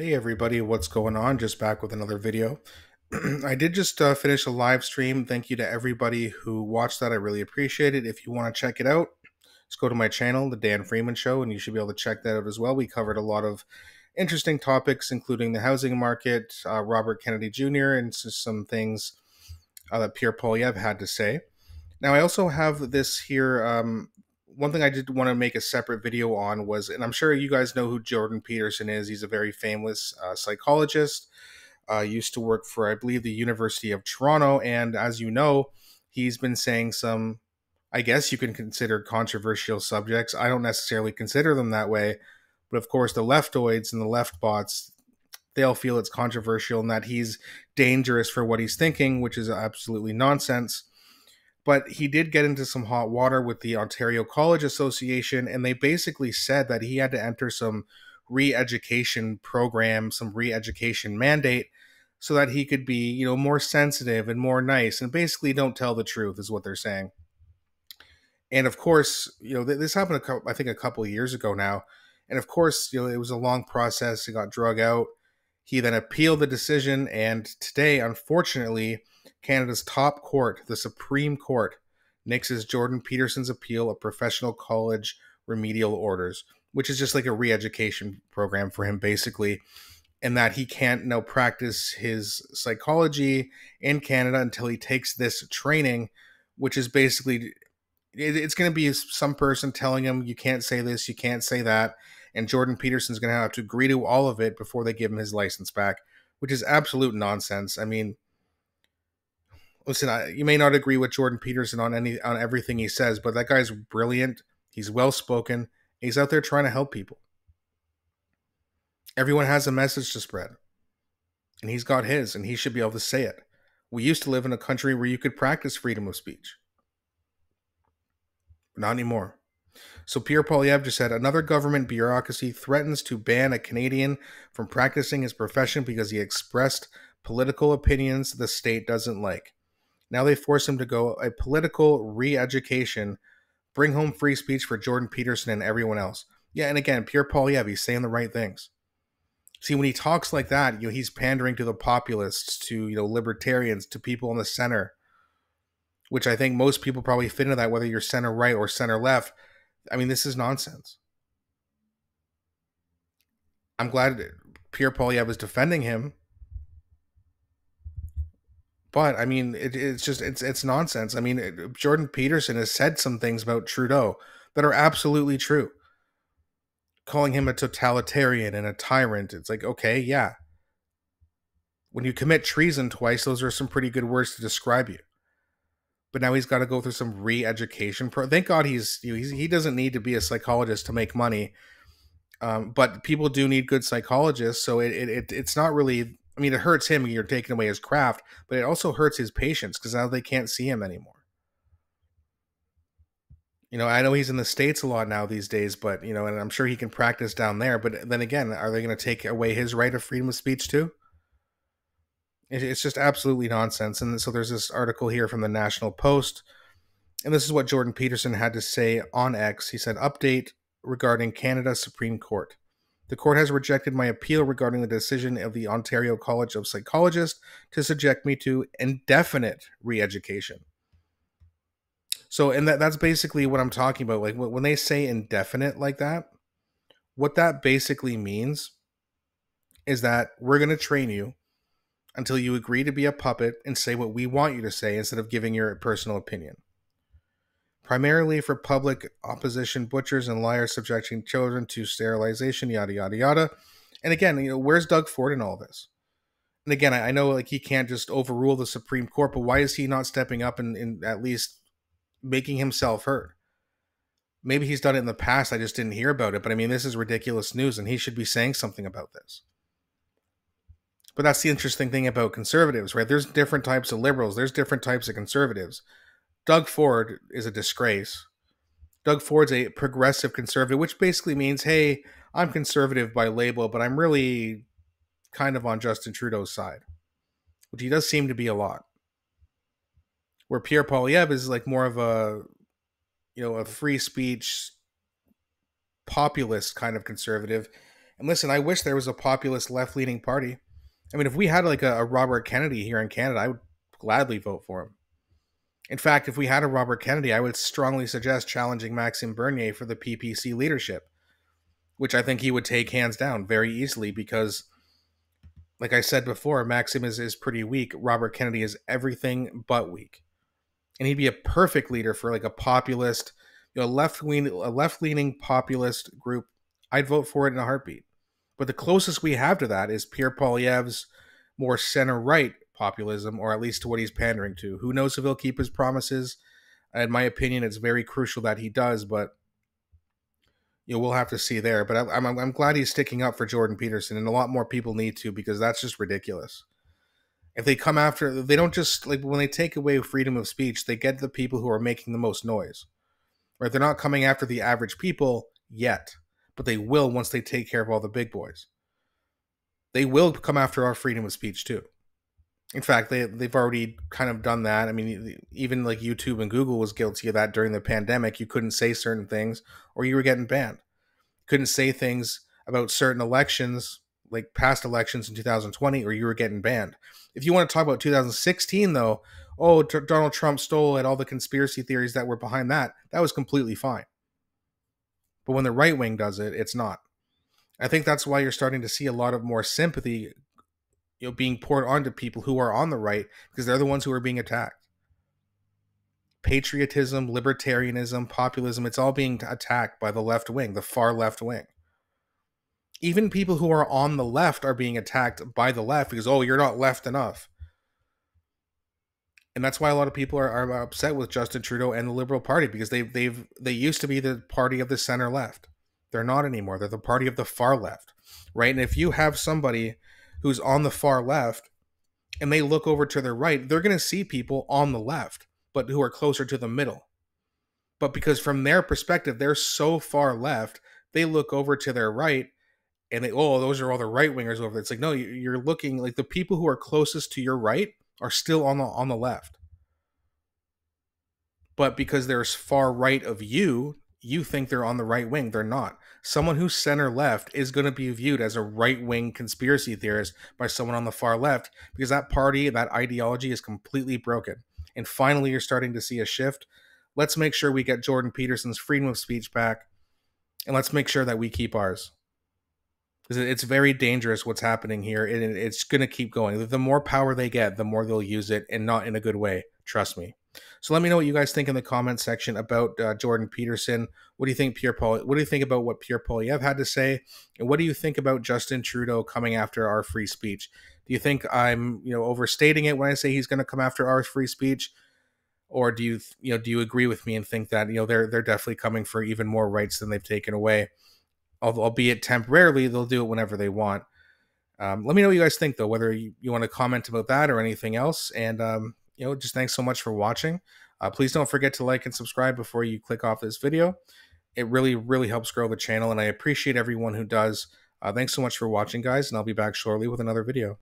Hey everybody, what's going on? Just back with another video. I did just uh, finish a live stream. Thank you to everybody who watched that. I really appreciate it. If you want to check it out, just go to my channel, The Dan Freeman Show, and you should be able to check that out as well. We covered a lot of interesting topics, including the housing market, uh, Robert Kennedy Jr., and some things uh, that Pierre Poilievre had to say. Now, I also have this here um, one thing I did want to make a separate video on was, and I'm sure you guys know who Jordan Peterson is. He's a very famous uh, psychologist. Uh, used to work for, I believe, the University of Toronto, and as you know, he's been saying some, I guess you can consider controversial subjects. I don't necessarily consider them that way, but of course, the leftoids and the left bots, they'll feel it's controversial and that he's dangerous for what he's thinking, which is absolutely nonsense but he did get into some hot water with the Ontario College Association, and they basically said that he had to enter some re education program, some re education mandate, so that he could be, you know, more sensitive and more nice and basically don't tell the truth, is what they're saying. And of course, you know, this happened, a couple, I think, a couple years ago now. And of course, you know, it was a long process. He got drug out. He then appealed the decision. And today, unfortunately, Canada's top court, the Supreme Court, nixes Jordan Peterson's appeal of professional college remedial orders, which is just like a re education program for him, basically, and that he can't now practice his psychology in Canada until he takes this training, which is basically it's going to be some person telling him you can't say this, you can't say that, and Jordan Peterson's going to have to agree to all of it before they give him his license back, which is absolute nonsense. I mean, listen, I, you may not agree with Jordan Peterson on any on everything he says, but that guy's brilliant. He's well spoken. He's out there trying to help people. Everyone has a message to spread, and he's got his, and he should be able to say it. We used to live in a country where you could practice freedom of speech, not anymore. So Pierre Poilievre just said another government bureaucracy threatens to ban a Canadian from practicing his profession because he expressed political opinions the state doesn't like. Now they force him to go a political re-education, bring home free speech for Jordan Peterson and everyone else. Yeah, and again, Pierre Poilievre, he's saying the right things. See, when he talks like that, you know, he's pandering to the populists, to you know, libertarians, to people in the center, which I think most people probably fit into that, whether you're center right or center left. I mean, this is nonsense. I'm glad Pierre Poilievre is defending him but I mean, it, it's just it's it's nonsense. I mean, it, Jordan Peterson has said some things about Trudeau that are absolutely true. Calling him a totalitarian and a tyrant, it's like okay, yeah. When you commit treason twice, those are some pretty good words to describe you. But now he's got to go through some re-education. Pro- Thank God he's, you know, he's he doesn't need to be a psychologist to make money. Um, but people do need good psychologists, so it, it it's not really I mean, it hurts him. You're taking away his craft, but it also hurts his patients because now they can't see him anymore. You know, I know he's in the states a lot now these days, but you know, and I'm sure he can practice down there. But then again, are they going to take away his right of freedom of speech too? It's just absolutely nonsense. And so there's this article here from the National Post, and this is what Jordan Peterson had to say on X. He said, "Update regarding Canada Supreme Court." The court has rejected my appeal regarding the decision of the Ontario College of Psychologists to subject me to indefinite re education. So, and that, that's basically what I'm talking about. Like when they say indefinite like that, what that basically means is that we're going to train you until you agree to be a puppet and say what we want you to say instead of giving your personal opinion primarily for public opposition, butchers and liars subjecting children to sterilization, yada yada yada. And again, you know, where's Doug Ford in all this? And again, I, know like he can't just overrule the Supreme Court, but why is he not stepping up and, and at least making himself heard? Maybe he's done it in the past. I just didn't hear about it. But I mean, this is ridiculous news, and he should be saying something about this. But that's the interesting thing about conservatives, right? There's different types of liberals, there's different types of conservatives. Doug Ford is a disgrace. Doug Ford's a progressive conservative, which basically means, hey, I'm conservative by label, but I'm really kind of on Justin Trudeau's side, which he does seem to be a lot. Where Pierre Poilievre is like more of a, you know, a free speech populist kind of conservative, And listen, I wish there was a populist left leaning party. I mean, if we had like a, a, Robert Kennedy here in Canada, I would gladly vote for him. In fact, if we had a Robert Kennedy, I would strongly suggest challenging Maxime Bernier for the PPC leadership, which I think he would take hands down very easily because, like I said before, Maxime is, is pretty weak. Robert Kennedy is everything but weak. And he'd be a perfect leader for like a populist, you know, left wing, a left leaning populist group. I'd vote for it in a heartbeat. But the closest we have to that is Pierre Poilievre's more center right populism, or at least to what he's pandering to. Who knows if he'll keep his promises? In my opinion, it's very crucial that he does, but you know, we'll have to see there. But I'm, I'm, I'm glad he's sticking up for Jordan Peterson, and a lot more people need to because that's just ridiculous. If they come after, they don't just like when they take away freedom of speech, they get the people who are making the most noise. Right? They're not coming after the average people yet but they will once they take care of all the big boys. They will come after our freedom of speech too. In fact, they they've already kind of done that. I mean, even like YouTube and Google was guilty of that during the pandemic. You couldn't say certain things, or you were getting banned. couldn't say things about certain elections, like past elections in 2020, or you were getting banned. If you want to talk about 2016, though, oh, Donald Trump stole it, all the conspiracy theories that were behind that, that was completely fine. But when the right wing does it, it's not. I think that's why you're starting to see a lot of more sympathy you know being poured onto people who are on the right because they're the ones who are being attacked. Patriotism, libertarianism, populism, it's all being attacked by the left wing, the far left wing. Even people who are on the left are being attacked by the left because, oh, you're not left enough and that's why a lot of people are, are upset with Justin Trudeau and the Liberal Party because they they've they used to be the party of the center left. They're not anymore. They're the party of the far left, right? And if you have somebody who's on the far left and they look over to their right, they're going to see people on the left, but who are closer to the middle. But because from their perspective, they're so far left, they look over to their right and they, oh, those are all the right wingers over there. It's like, no, you're looking like the people who are closest to your right are still on the on the left. But because they're far right of you, you think they're on the right wing. They're not. Someone who's center left is going to be viewed as a right wing conspiracy theorist by someone on the far left because that party, that ideology is completely broken. And finally, you're starting to see a shift. Let's make sure we get Jordan Peterson's freedom of speech back, and let's make sure that we keep ours it's very dangerous what's happening here and it's going to keep going. The more power they get the more they'll use it and not in a good way trust me. So let me know what you guys think in the comment section about uh, jordan peterson. What do you think pierre paul what do you think about what pierre poilievre had to say? And what do you think about justin trudeau coming after our free speech? Do you think i'm you know overstating it when i say he's going to come after our free speech? Or do you you know do you agree with me and think that you know they're they're definitely coming for even more rights than they've taken away albeit temporarily. They'll do it whenever they want. Um, let me know what you guys think, though, whether you, you want to comment about that or anything else. And, um, you know, just thanks so much for watching. Uh, please don't forget to like and subscribe before you click off this video. It really, really helps grow the channel, and I appreciate everyone who does. Uh, thanks so much for watching, guys, and I'll be back shortly with another video.